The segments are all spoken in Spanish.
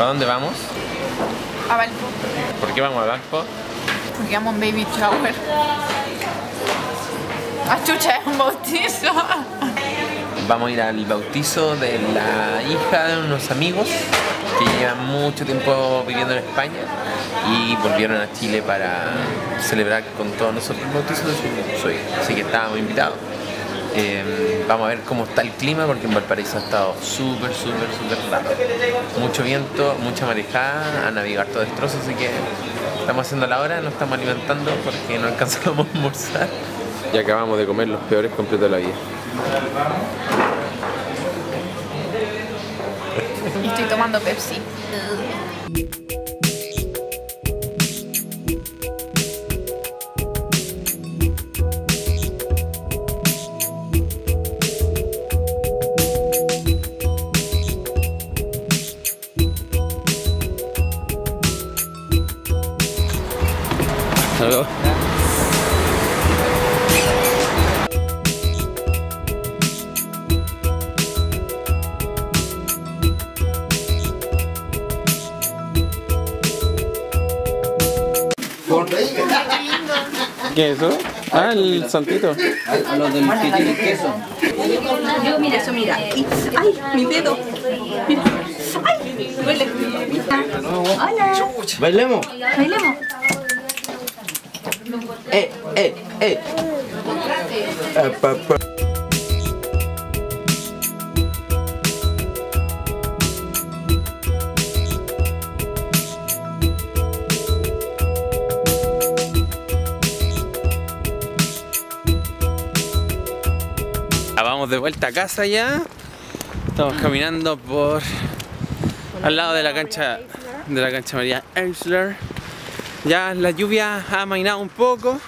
¿Para dónde vamos? A Valpo. ¿Por qué vamos a Valpo? Porque vamos a un baby shower. Ah, chucha, es un bautizo. Vamos a ir al bautizo de la hija de unos amigos que llevan mucho tiempo viviendo en España y volvieron a Chile para celebrar con todos nosotros el bautizo de su hija. Así que estábamos invitados. Eh, vamos a ver cómo está el clima porque en Valparaíso ha estado súper, súper, súper raro. Mucho viento, mucha marejada, a navegar todo destrozo, así que estamos haciendo la hora, nos estamos alimentando porque no alcanzamos a almorzar. Y acabamos de comer los peores completos de la vida. Y estoy tomando Pepsi. Luego. ¿Qué es eso? Ah, el santito. Los del que tienen queso. Yo, mira eso, mira. Y- Ay, mi dedo. Mira. Ay, duele. Hola. Bailemos. Bailemos. Eh, eh, eh. Vamos de vuelta a casa ya. Estamos caminando por al lado de la cancha de la cancha María Eisler. Ya la lluvia ha amainado un poco,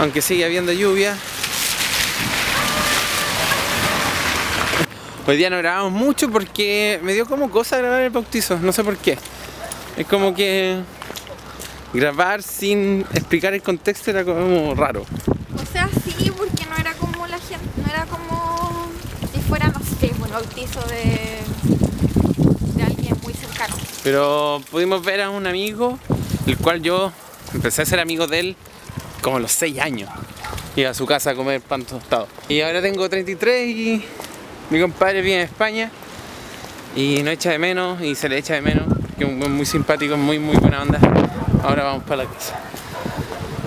aunque sigue habiendo lluvia. Hoy día no grabamos mucho porque me dio como cosa grabar el bautizo, no sé por qué. Es como que grabar sin explicar el contexto era como raro. O sea, sí, porque no era como la gente, no era como si fuera, no sé, un bautizo de, de alguien muy cercano. Pero pudimos ver a un amigo, el cual yo empecé a ser amigo de él como a los 6 años. Iba a su casa a comer pan tostado. Y ahora tengo 33 y mi compadre vive en España y no echa de menos y se le echa de menos, que es muy simpático, muy muy buena onda. Ahora vamos para la casa.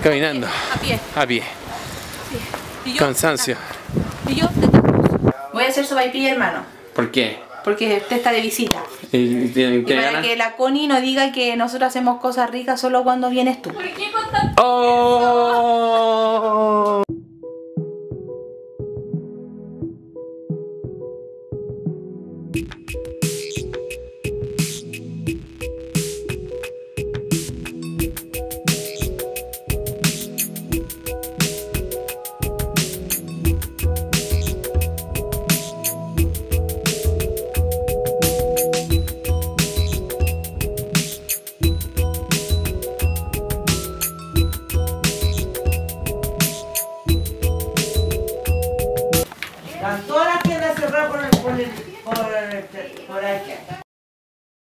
Caminando, A pie. a pie. Y yo, Cansancio. Y yo, Voy a hacer sopaipilla, hermano, ¿Por qué? Porque usted está de visita. ¿Y Y que para que la Connie no diga que nosotros hacemos cosas ricas solo cuando vienes tú. ¡Oh! Todas las tiendas cerradas por, el, por, por, por aquí.